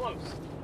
close.